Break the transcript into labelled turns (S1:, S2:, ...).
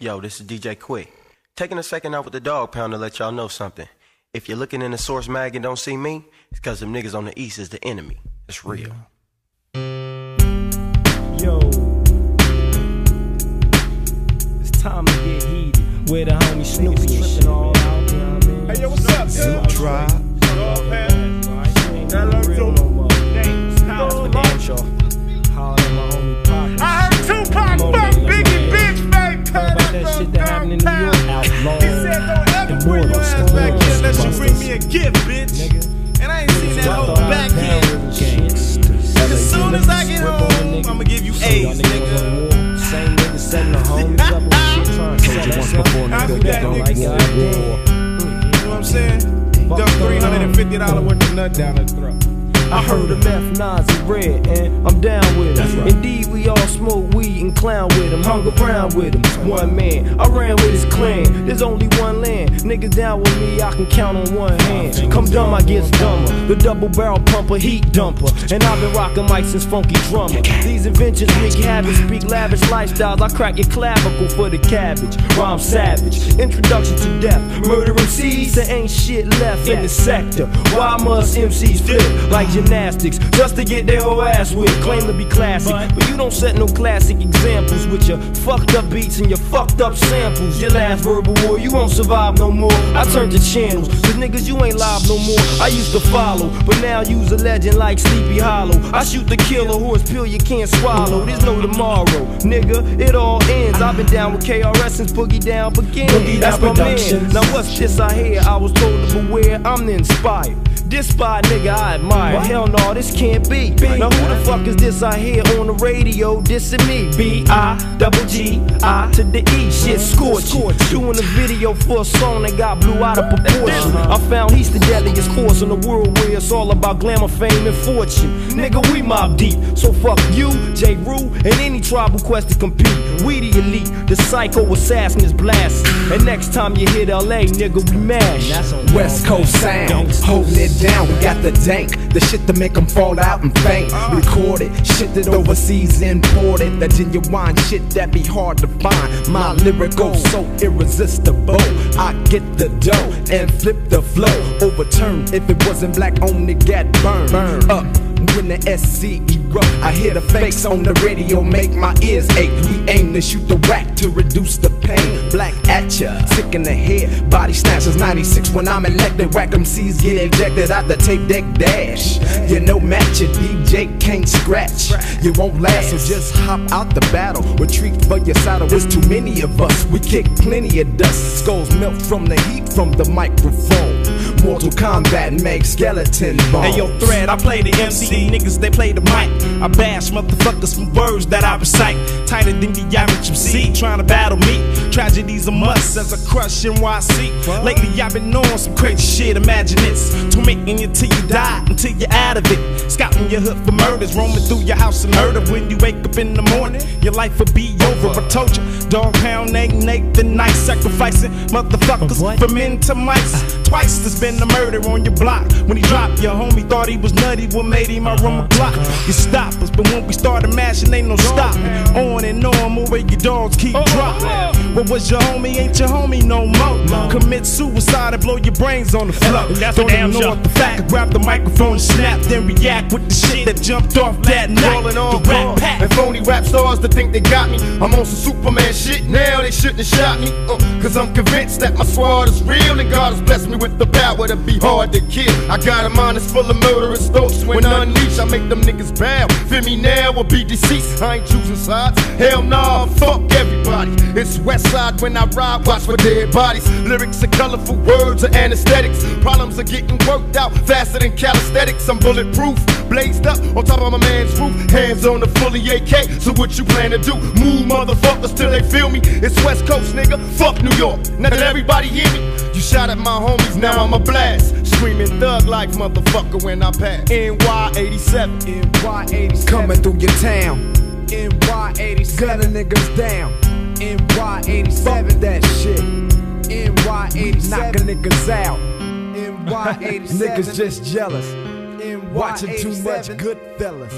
S1: Yo, this is DJ Quik. Taking a second out with the Dogg Pound to let y'all know something. If you're looking in the source mag and don't see me, it's because them niggas on the east is the enemy. It's real.
S2: Yo, it's time to get heated. Where the homie Snoopy and shit all out, you know what I mean?
S3: Hey, yo, what's up,
S2: Zoot
S3: dude? I do that, nigga.
S2: like
S3: You know what I'm saying? Dump $350 worth of nut down his throat.
S2: I heard of F Nas and Red, and I'm down with him. Indeed, we all smoke weed and clown with him, hung around with him. One man, I ran with his clan. There's only one land. Niggas down with me, I can count on one hand. Come dumb, I get dumber. The double barrel pumper, heat dumper. And I've been rocking mics since Funky Drummer. These inventions wreak havoc, speak lavish lifestyles. I crack your clavicle for the cabbage. Rhyme savage. Introduction to death. Murder MCs, there ain't shit left in the sector. Why must MCs flip like gymnastics just to get their whole ass whipped? Claim to be classic, but you don't set no classic examples with your fucked up beats and your fucked up samples. Your last verbal war, you won't survive no more. I turned to channels, cause niggas, you ain't live no more. I used to follow, but now use a legend like Sleepy Hollow. I shoot the killer horse pill you can't swallow. There's no tomorrow, nigga. It all ends. I've been down with KRS since Boogie Down began.
S4: Boogie
S2: That's
S4: Down
S2: my man. Now what's this I hear? I was told to beware. I'm the inspired. This spy nigga I admire. Hell no, this can't be. Now who the fuck is this I hear on the radio This dissing me? B I double G I to the E. Shit scorching. Doing a video for a song that got blew out of proportion. I found he's the deadliest force in the world where it's all about glamour, fame, and fortune. Nigga, we mob deep. So fuck you, Jeru, and any tribal quest to compete. We the elite, the psycho assassin is blasting. And next time you hit LA, nigga, we mash.
S4: West Coast sound, holding it down. We got the dank, the shit to make them fall out and faint. Recorded, shit that overseas imported. That genuine shit that be hard to find. My lyrical so irresistible. I get the dough and flip the flow. Overturned if it wasn't black only got burned. Up the SC erupt. I hear the fakes on the radio make my ears ache. We aim to shoot the whack to reduce the pain. Black at ya, sick in the head. Body snatchers 96 when I'm elected. Whack MCs get ejected out the tape deck dash. You know, match your DJ can't scratch. You won't last, so just hop out the battle. Retreat for your saddle. There's too many of us. We kick plenty of dust. Skulls melt from the heat from the microphone. Mortal Kombat make skeleton bones.
S3: Hey yo, Thread, I play the MC, niggas they play the mic. I bash motherfuckers from words that I recite. Tighter than the average MC, trying to battle me. Tragedies a must as I crush NYC. Lately I've been on some crazy shit, imagine this. Tormenting you till you die, until you're out of it. Scouting your hood for murders, roaming through your house and murder. When you wake up in the morning, your life will be over. I told you, Dogg Pound ain't Nathan nice, sacrificing motherfuckers from men to mice. Ah. Twice there's been a murder on your block. When he dropped, your homie thought he was nutty. What made him I run a block? You stop us, but when we started mashing, ain't no stop. On and on, more where your dogs keep dropping. What was your homie? Ain't your homie no more. Commit suicide and blow your brains on the floor.
S5: That's
S3: Don't
S5: damn sure.
S3: the fact. Grab the microphone and snap, then react with the shit that jumped off that night.
S6: Rolling on
S3: the
S6: call.
S3: pack.
S6: And phony rap stars that think they got me. I'm on some Superman shit now, they shouldn't have shot me. Uh, Cause I'm convinced that my squad is real and God has blessed me with the power to be hard to kill. I got a mind that's full of murderous thoughts. When unleashed, I make them niggas bow. Feel me now or be deceased. I ain't choosing sides. Hell nah, fuck everybody. It's West Side when I ride, watch for dead bodies. Lyrics are colorful, words are anesthetics. Problems are getting worked out faster than calisthenics. I'm bulletproof, blazed up on top of my man's roof. Hands on the fully AK. So what you plan to do? Move motherfuckers till they feel me. It's West Coast, nigga. Fuck New York. Now that everybody hear me, shot at my homies, now I'm a blast. Screaming thug life, motherfucker, when I pass. NY87.
S4: NY87 coming through your town. NY87 gunning niggas down. NY87 fuck that shit. NY87 knocking niggas out. NY87 niggas just jealous. NY87 watching too much good fellas.